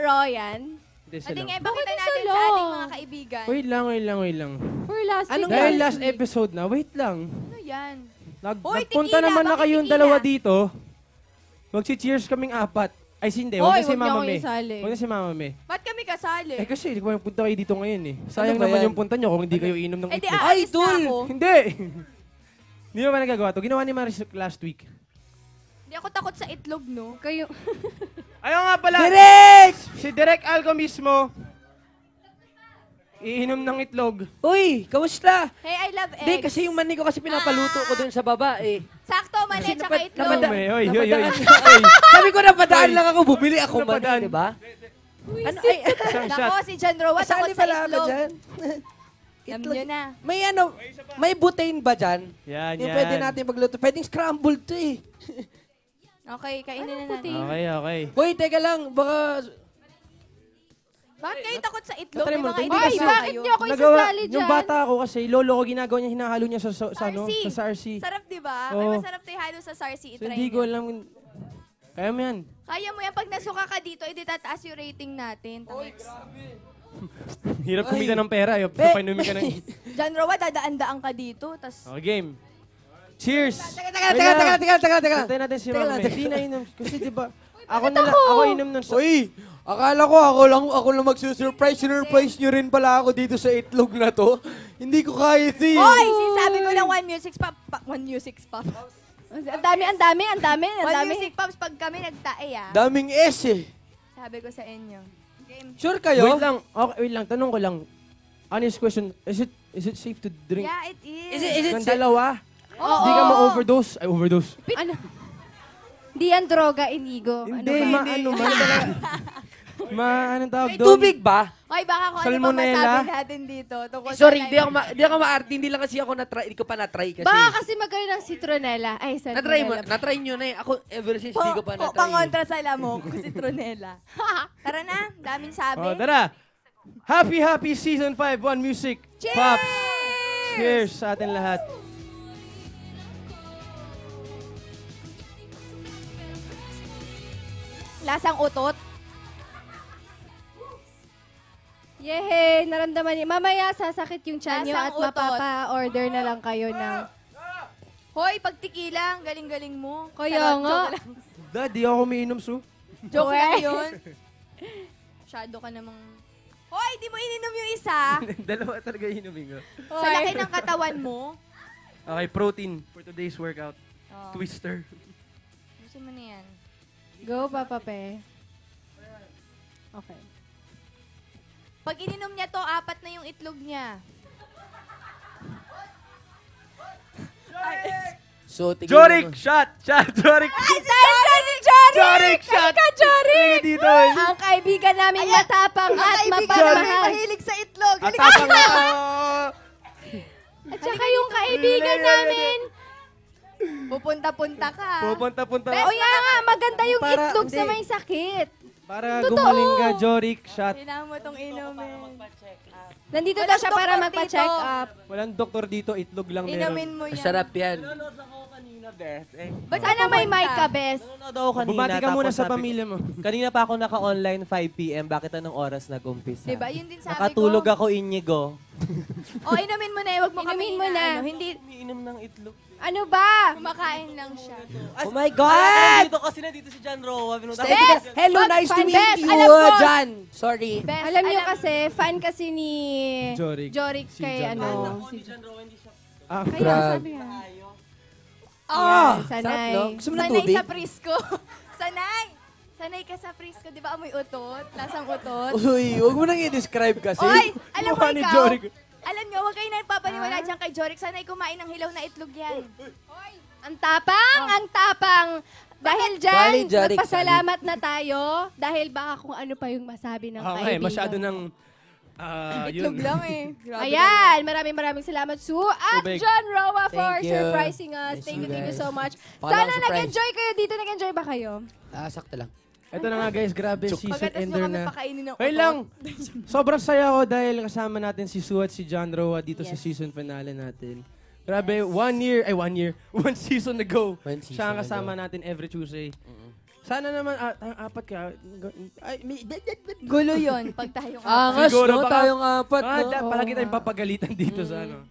Royan. Hindi At sila. nga, Bakit isa natin sa ating mga kaibigan. Wait lang, wait lang, wait lang. For last Ano week. Dahil last episode na, wait lang. Ano yan? Nag Hoy, nagpunta tequila, naman na bakit kayong tequila? dalawa dito. Magsi-cheers kaming apat. Ay, hindi. Hoy, Huwag na si niyo Mama akong May. isali. Huwag na si Mama May. Ba't kami kasali? Eh kasi, hindi ko punta kayo dito ngayon eh. Sayang Ano ba naman yan? yung punta nyo kung hindi kayo inom ng eh di itlog. aalis na Idol! ako. Hindi! Hindi naman nagagawa to. Ginawa ni Maris last week. Hindi ako takot sa itlog, no? Kayo. Ayaw nga pala! Direk! Si Direk Alco mismo, iinom ng itlog. Uy, kamusta? Hey, I love eggs. Hindi, kasi yung mani ko kasi pinapaluto ko dun sa baba eh. Sakto, mali, tsaka itlog. napad- May, oy, oy, oy. Napadaan- Sabi ko napadaan lang ako, bumili ako Napadaan. mani, di ba? Ano, ay, Isang shot. Nako, si John Roa, takot kasali sa pala ako itlog. dyan. Alam Itlog. nyo na. May ano, may butane ba dyan? Yan, Yung yan. pwede natin magluto. Pwedeng scrambled to eh. Okay, kainin na natin. Okay, okay. Uy, teka lang, baka... Bakit kayo takot sa itlog? Mo, mga hindi itlog Ay, kasi- bakit kayo? niyo ako isasali dyan? yung bata ako kasi, lolo ko ginagawa niya, hinahalo niya sa, sa, sa, ano, Sarsi. sa sarsi. Sarap, di ba? Oo. May masarap tayo halo sa sarsi. So, Itry hindi ko nyo. alam. Kaya mo yan. Kaya mo yan. Pag nasuka ka dito, edi tataas yung rating natin. Tangix. Hirap kumita ng pera. Yung Eh. painumin ka ng... John Roa, dadaan-daan ka dito. Tas, Okay, game. Cheers! Teka, teka, teka, teka, teka, teka, teka. Antayin natin si lang, May. teka Di na inom. Kasi di ba, ako na lang, ako inom ng... Uy, akala ko ako lang ako lang magsusurprise. Surprise nyo rin pala ako dito sa itlog na to. Hindi ko kaya ito eh. Hoy! Sinasabi ko lang one music pop. Pa, one music pop. Ang dami, ang dami, ang dami, ang One dami. music pops pag kami nagtae ah. Daming S eh. Sabi ko sa inyo. Game. Sure kayo? Wait lang, okay, wait lang, tanong ko lang. Honest question, is it is it safe to drink Yeah, it is. Is it- is it ng sa- dalawa? Oo. Hindi ka ma-overdose? Ay, overdose. Ano? Di yan droga, inigo. Ano Hindi, ba? ma, ano, ma, anong tawag May doon? tubig ba? Hoy, baka kung ano pa Salmonella? masabi natin dito. Tungkol sa Sorry, live. hindi ako, ma- hindi ako ma-arte. Hindi lang kasi ako na-try. Hindi ko pa na-try kasi. Baka kasi magkaroon ng citronella. Ay, sa Na-try mo, na-try nyo na eh. Ako, ever since, hindi ko pa Po- na-try. Pangontra sa lamok, si Tronela. Tara na, daming sabi. Oh, tara. Happy, happy season 5, One Music. Cheers! Pops. Cheers sa atin lahat. Lasang utot. Yehey! Naramdaman niya. Mamaya sasakit yung tiyan niyo Lasang at utot. mapapa-order na lang kayo ng... Hoy, pag tequila, ang galing-galing mo. Kaya Charot, nga. Joke lang, Dad, di ako umiinom, Su. joke lang yun. Masyado ka namang... Hoy, di mo ininom yung isa. Dalawa talaga inumin ko. sa laki ng katawan mo. Okay, protein for today's workout. Oh, Twister. gusto mo na yan. Go, Papa Pe. Okay. Pag ininom niya to, apat na yung itlog niya. So, tignan Jorik! Shot! Shot! Jorik! Saan si Jory? Jorik! Shot! Ka, Jory! Sige dito eh. Ang kaibigan namin matapang at Kaibigan namin mahilig sa itlog. At Halika. tapang na At saka yung kaibigan namin. Pupunta-punta ka. Pupunta-punta. O yan nga, maganda yung Para- itlog sa hindi. may sakit. Para Totoo. gumaling ka, Jorik. Shot. Kailangan mo itong inumin. Nandito daw siya para doktor magpa-check up. Walang doktor dito, itlog lang Inumin meron. mo yan. Masarap yan. Ba't Sana may mic ka, bes. Nanonood ako kanina. Bumati ka muna sa pamilya mo. Kanina pa ako naka-online 5pm. Bakit anong oras nag-umpisa? Diba? Yun din sabi Nakatulog ko. ako, Inigo. O, inumin mo na eh. Huwag mo kami Inumin mo na. inaano. Hindi, Umiinom ng itlog. Ano ba? kumakain lang siya. Oh my God! dito kasi na dito si John Roa. Pinunta ko- together. Hello, Wag, nice to fan meet best. you, Alam ko. Jan. Sorry. Best, Alam niyo kasi, fan kasi ni Jorik. Jorik Si kay John ano. Ako Si ni John Roa, hindi siya. Ah, Kaya sabi nga. Ah! Yes, sanay. Sarap, no? Gusto mo ng Sanay tubig? sa Prisco. Sanay! Sanay ka sa Prisco. Di ba amoy utot? Lasang utot? Uy, huwag mo nang i-describe kasi. Oy! Alam mo Mukha ni ikaw, Jorik. alam nyo, huwag kayo na papaniwala dyan kay Jorik. Sanay kumain ng hilaw na itlog yan. Ang tapang, ang tapang. Dahil dyan, Sorry, Jorik, nagpasalamat na tayo. Dahil baka kung ano pa yung masabi ng Okay, kaibigan. masyado ng... ah, Itlog yun. lang eh. Grabe Ayan, maraming maraming salamat Sue at Tubig. John Roa for Thank you. surprising us. Thank Thank you, you, thank you so much. Sana surprise. nag-enjoy kayo dito. Nag-enjoy ba kayo? Ah, sakto lang. Ito na nga guys, grabe, season Pagkatas ender na. pakainin ng utot. Wait lang! Sobrang saya ko dahil kasama natin si Sue at si John Roa dito sa Yes. season finale natin. Grabe, one year, ay one year, one season ago. One season Siya ang kasama natin every Tuesday. Sana naman, ah, tayong apat ka. Ay, may, Gulo yun pag tayong Angas, Siguro no? baka- Tayong apat, Ah, no? da, palagi tayong nga. papagalitan dito sa ano.